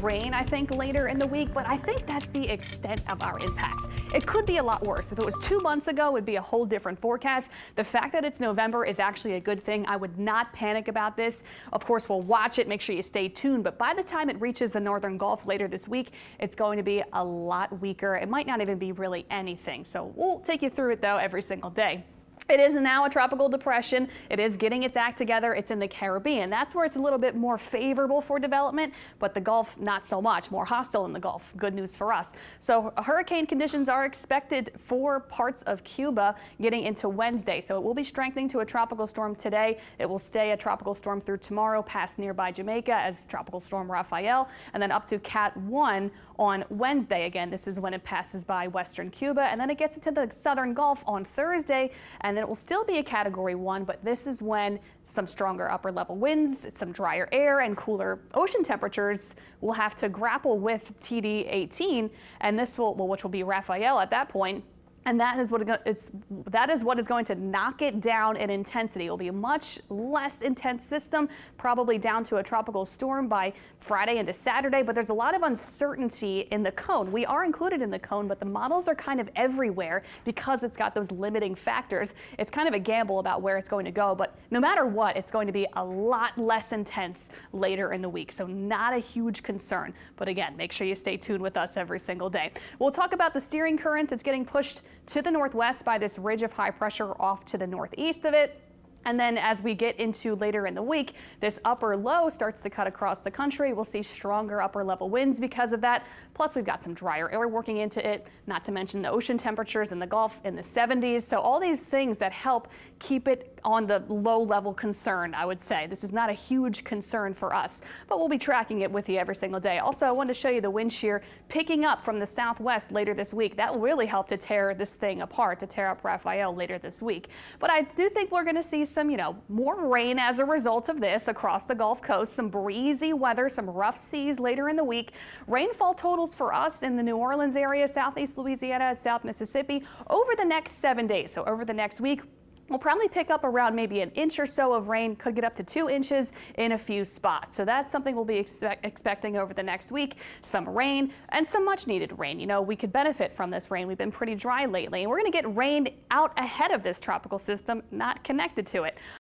rain, I think, later in the week, but I think that's the extent of our impact. It could be a lot worse. If it was two months ago, it would be a whole different forecast. The fact that it's November is actually a good thing. I would not panic about this. Of course, we'll watch it. Make sure you stay tuned. But by the time it reaches the northern Gulf later this week, it's going to be a lot weaker. It might not even be really anything. So we'll take you through it, though, every single day. It is now a tropical depression. It is getting its act together. It's in the Caribbean. That's where it's a little bit more favorable for development, but the Gulf, not so much. More hostile in the Gulf. Good news for us. So hurricane conditions are expected for parts of Cuba getting into Wednesday. So it will be strengthening to a tropical storm today. It will stay a tropical storm through tomorrow, past nearby Jamaica as Tropical Storm Rafael, and then up to Cat 1 on Wednesday. Again, this is when it passes by western Cuba, and then it gets into the southern Gulf on Thursday, and then it will still be a Category 1, but this is when some stronger upper level winds, some drier air, and cooler ocean temperatures will have to grapple with TD 18, and this will, well, which will be Rafael at that point. And that is what it's that is what is going to knock it down in intensity. It will be a much less intense system, probably down to a tropical storm by Friday into Saturday. But there's a lot of uncertainty in the cone. We are included in the cone, but the models are kind of everywhere because it's got those limiting factors. It's kind of a gamble about where it's going to go. But no matter what, it's going to be a lot less intense later in the week. So not a huge concern. But again, make sure you stay tuned with us every single day. We'll talk about the steering current. It's getting pushed to the northwest by this ridge of high pressure off to the northeast of it. And then as we get into later in the week, this upper low starts to cut across the country. We'll see stronger upper level winds because of that. Plus we've got some drier air working into it, not to mention the ocean temperatures in the Gulf in the 70s. So all these things that help keep it on the low level concern, I would say. This is not a huge concern for us, but we'll be tracking it with you every single day. Also, I wanted to show you the wind shear picking up from the southwest later this week. That will really help to tear this thing apart, to tear up Rafael later this week. But I do think we're going to see some, you know, more rain as a result of this across the Gulf Coast, some breezy weather, some rough seas later in the week. Rainfall totals for us in the New Orleans area, southeast Louisiana, South Mississippi over the next seven days. So over the next week, We'll probably pick up around maybe an inch or so of rain, could get up to two inches in a few spots. So that's something we'll be expect expecting over the next week. Some rain and some much needed rain. You know, we could benefit from this rain. We've been pretty dry lately and we're going to get rain out ahead of this tropical system, not connected to it.